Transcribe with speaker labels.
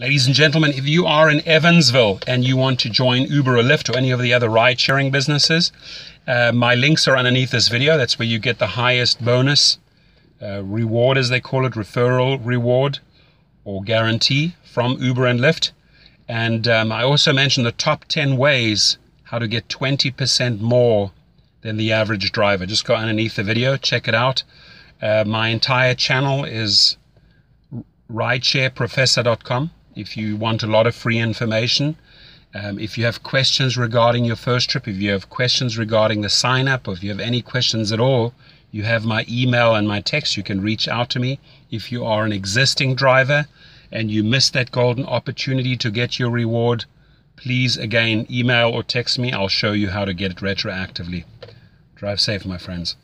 Speaker 1: Ladies and gentlemen, if you are in Evansville and you want to join Uber or Lyft or any of the other ride sharing businesses, uh, my links are underneath this video. That's where you get the highest bonus uh, reward, as they call it, referral reward or guarantee from Uber and Lyft. And um, I also mentioned the top 10 ways how to get 20% more than the average driver. Just go underneath the video, check it out. Uh, my entire channel is rideshareprofessor.com if you want a lot of free information. Um, if you have questions regarding your first trip, if you have questions regarding the sign up, or if you have any questions at all, you have my email and my text. You can reach out to me. If you are an existing driver and you missed that golden opportunity to get your reward, please again email or text me. I'll show you how to get it retroactively. Drive safe, my friends.